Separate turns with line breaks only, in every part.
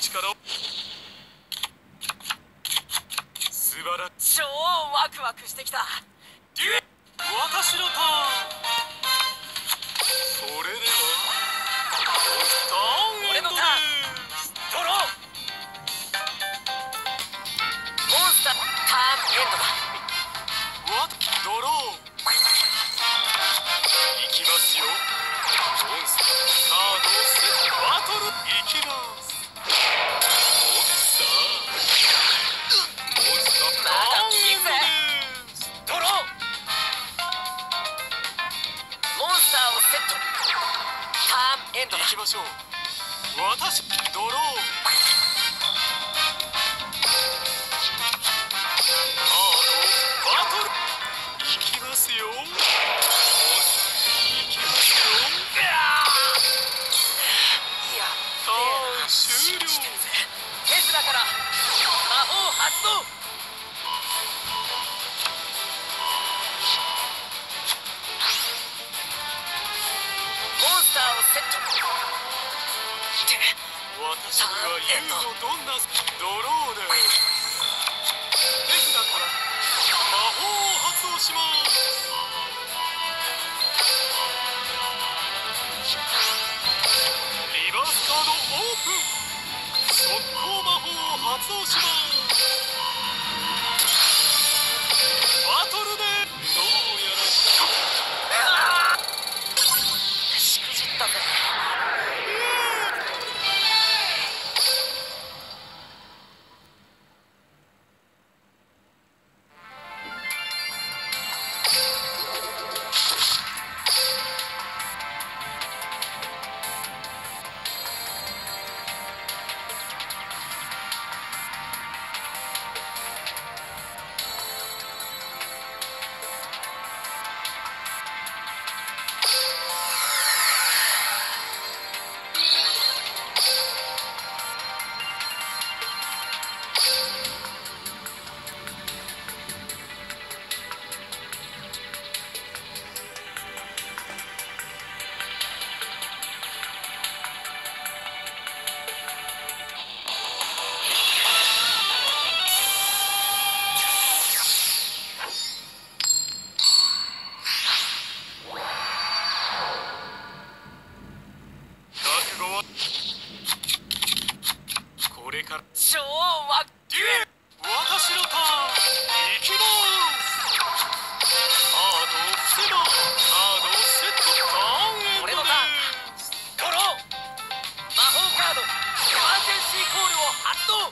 力を。素晴らしい。
超ワクワクしてきた。
デュエ私のターン。それではターン。エンドです
ドローモン。スターターン。エンドだ
わドローいきますよ。モンスター。カードをセット。バトル。いきます。エンド
だ
行きましょう。私ドローン。私には竜のどんなドローで手札から魔法を発動しますリバースカードオープン速攻魔法を発動します。これから
昭和
デュエル私のターンいきますカードを伏せろカードをセットターンエンド
俺のターン
です
ド。ロー魔法カード。エマージェンシーコールを発動。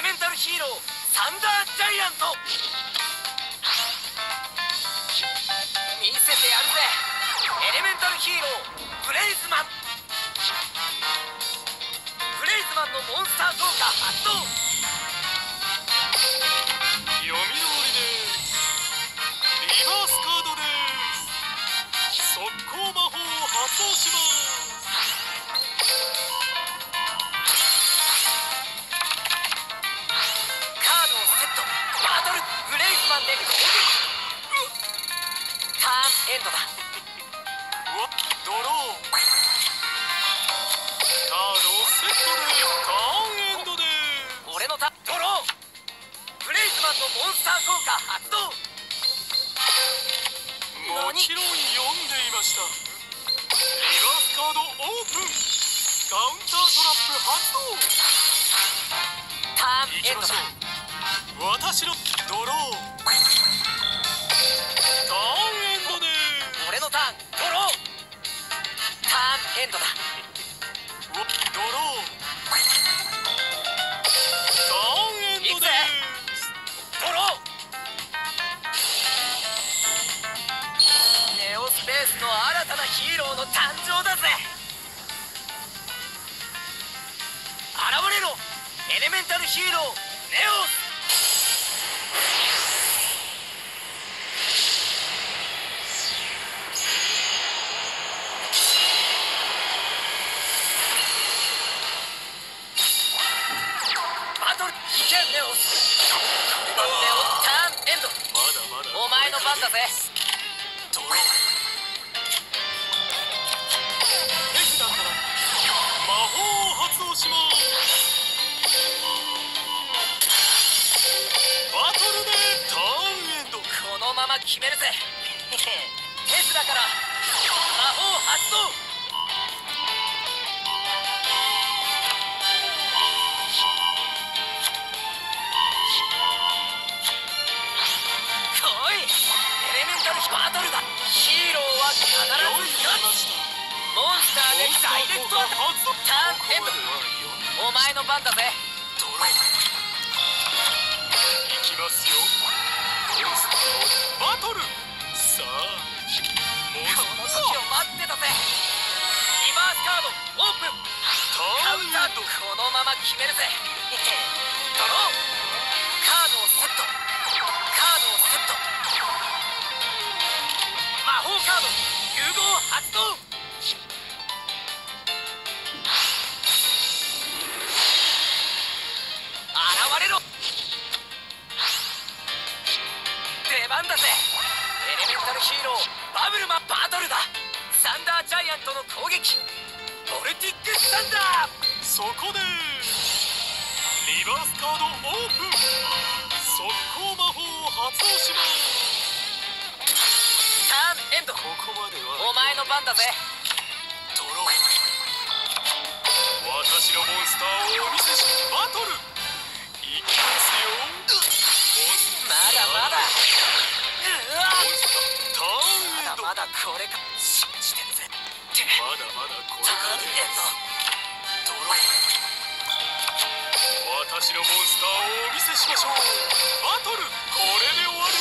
レメンタルヒーローサンダージャイアント。見せてやるぜ。エレメンタルヒーローブレイズマン。ブレイズマンのモンスター効果発動。
読み通りです。リバースカードです。速攻魔法を発動します。
ブレイズマンで攻撃ターンエンドだ。
うわドローカードをセットでターンエンドです
俺のタドローブレイズマンのモンスター効果発動
もちろん読んでいましたリバースカードオープンカウンタートラップ発動
ターンエンド
行きましょ
だ
私のドローエンド
だ。
ドローターンエンドです。
ドローネオスペースの新たなヒーローの誕生だぜ。現れろ。エレメンタルヒーロー番だぜ
ドロー手札から魔法を発動しますバトルでターンエンド
このまま決めるぜ手札から。魔法発動。イレクトアタックターンエンド。お前の番だぜ。
ドローいきますよ。モンスターバトル。さあモンスターこの
時を待ってたぜ。リバースカードオープン。カウンター
ンド
このまま決めるぜ。ドローカードをセット。カードをセット。魔法カード。融合発動。だぜエレメンタルヒーローバブルマンバトルだサンダージャイアントの攻撃ボルティックサンダー
そこでリバースカード。オープン速攻魔法を発動します
ターンエンド
ここまで
お
は。
前の番だぜ
ドロー私のモンスターをお見せしバトル。いきますよ。
まだまだだこれか信じてるぜ
まだまだこれ
タ
からで
ーンエンド
ドロー私のモンスターをお見せしましょう。バトルこれで終わり